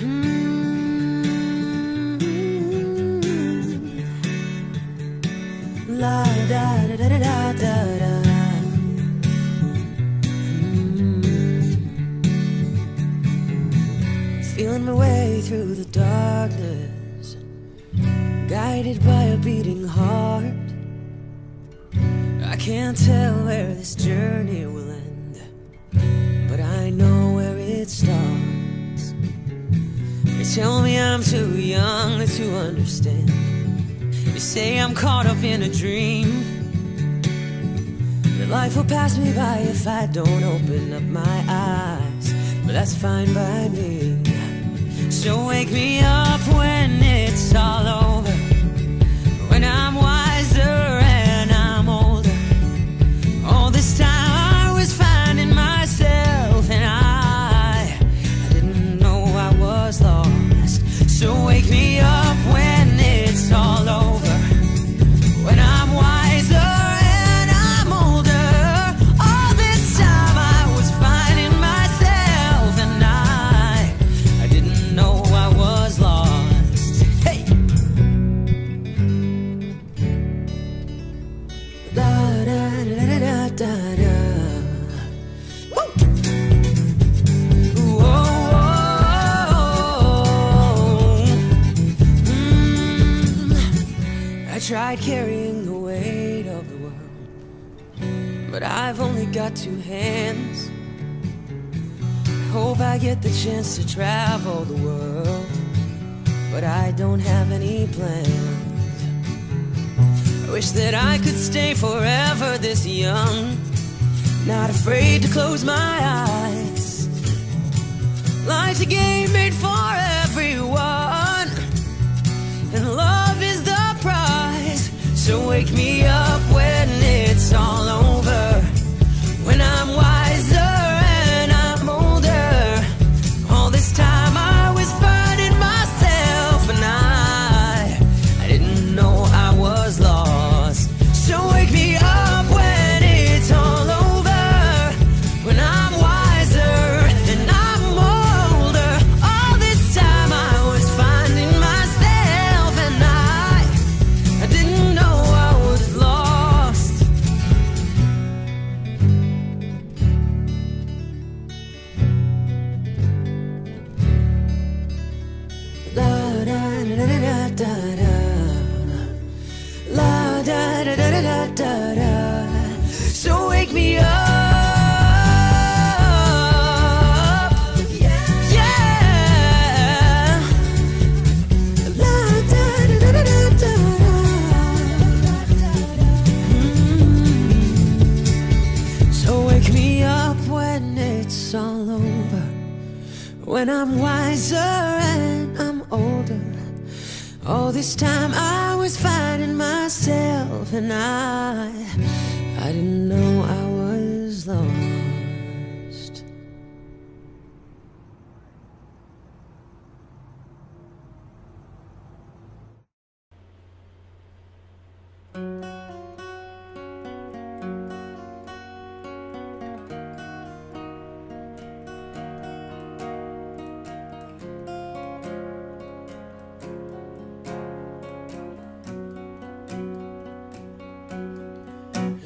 Mm. La da da da da da da da. Mm. Feeling my way through the darkness, guided by a beating heart. I can't tell where this journey will end, but I know it starts. They tell me I'm too young to understand. They say I'm caught up in a dream. That life will pass me by if I don't open up my eyes. But that's fine by me. So wake me up me up tried carrying the weight of the world, but I've only got two hands. Hope I get the chance to travel the world, but I don't have any plans. I wish that I could stay forever this young, not afraid to close my eyes. Life's a game made for everyone, and love. So wake me up when it's all So wake me up. When I'm wiser and I'm older. All this time I was finding myself and I I didn't know I was lost.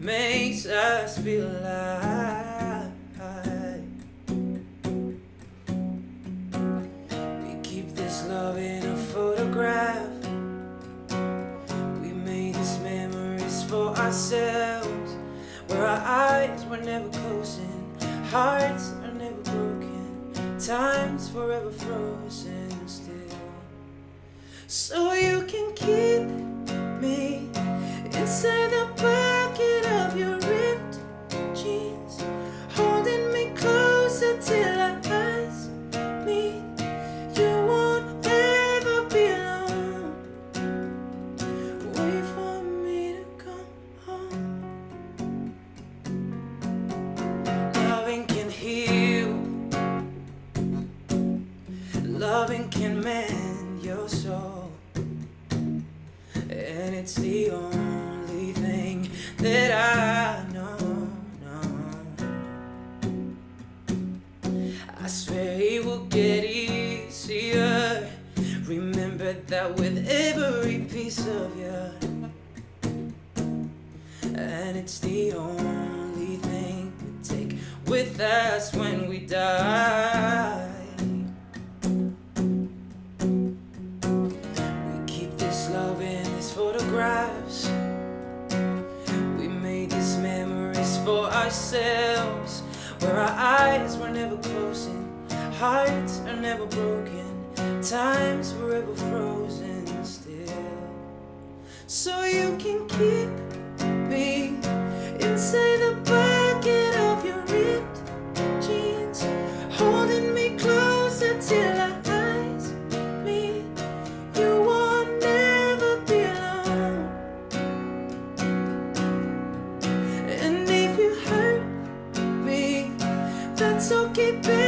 makes us feel alive. We keep this love in a photograph. We made these memories for ourselves, where our eyes were never closing, hearts are never broken, time's forever frozen still. So you Loving can mend your soul, and it's the only thing that I know. No. I swear it will get easier. Remember that with every piece of you, and it's the only thing we take with us when we die. ourselves Where our eyes were never closing Hearts are never broken Time's forever frozen still. So you can keep me keep it.